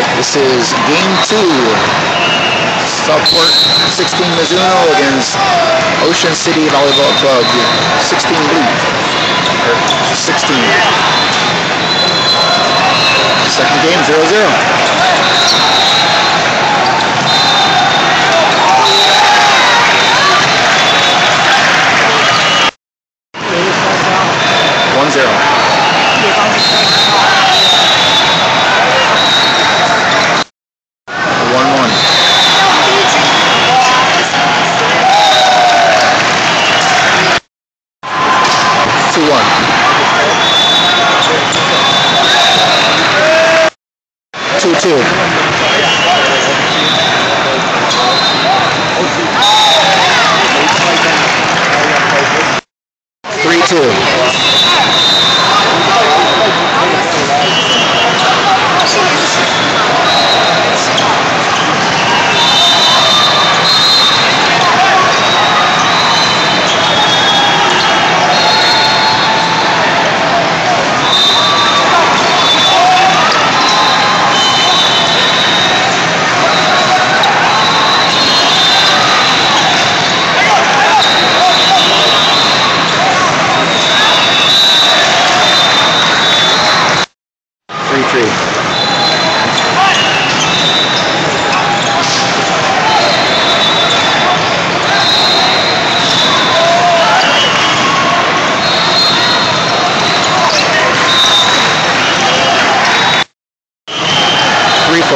right, this is game two. Southport 16 Mizuno against Ocean City Volleyball Club 16 blue. Or 16. Second game 0-0. Two. Three two. Three three.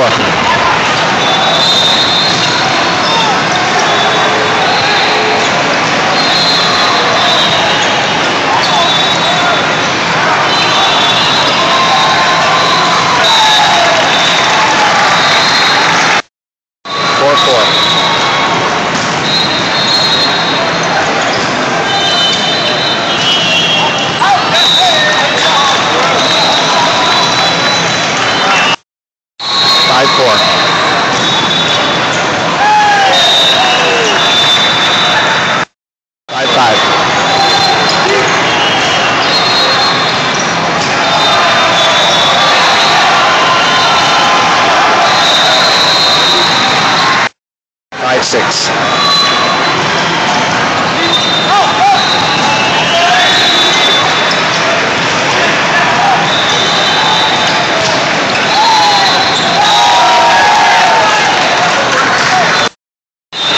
Three six.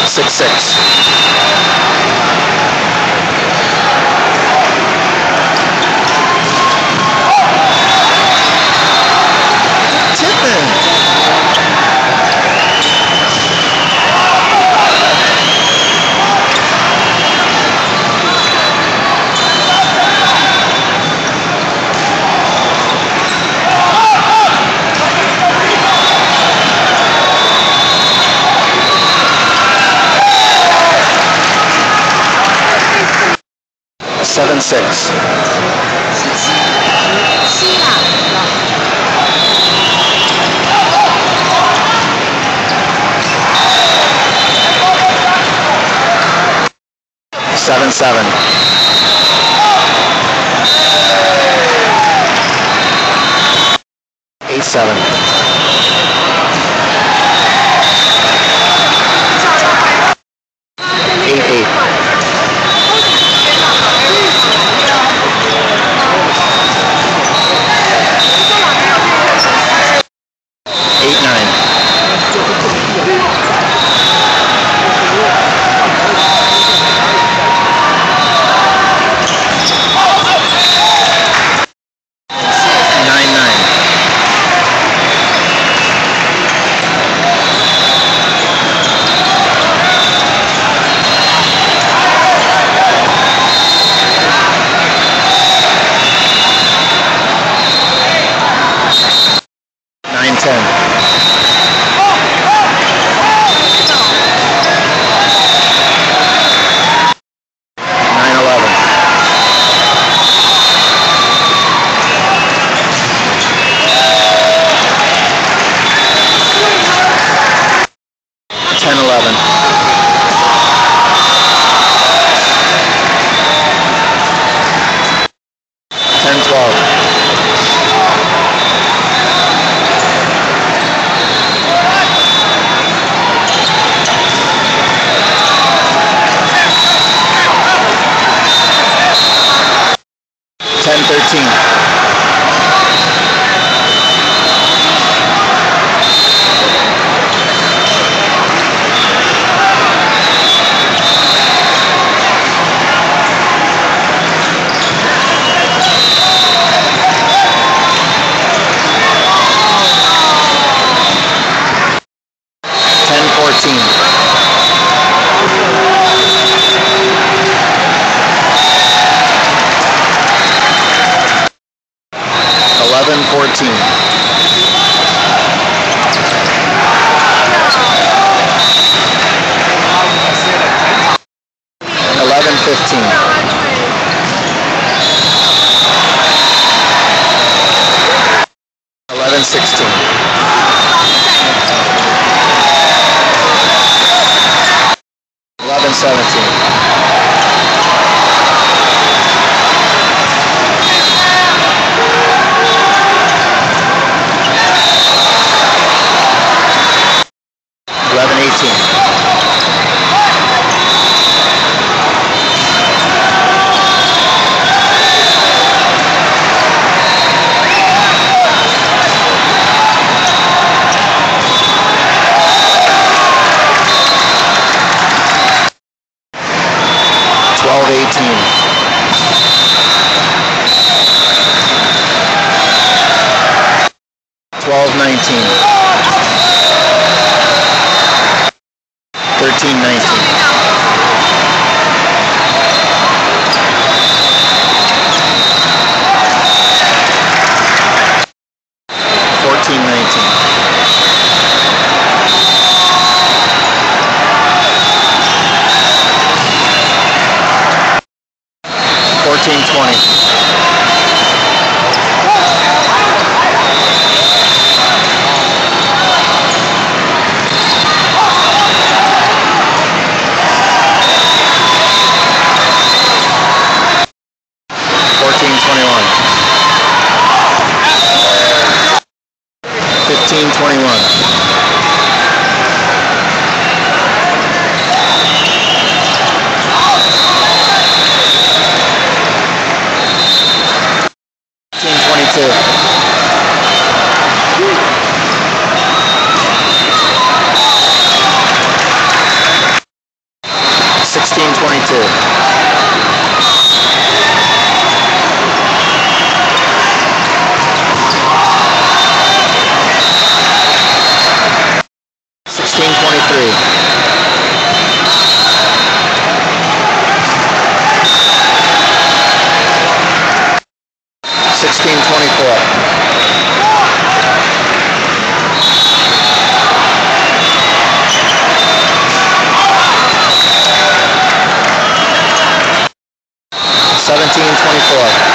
Six six. Seven six. Seven seven. Eight seven. team. Eleven sixteen. Eleven seventeen. 1219. 1319. 22. 1724.